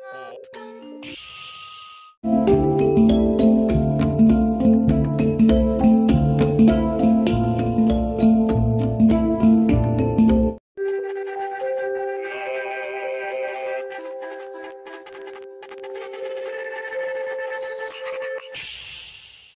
Oh.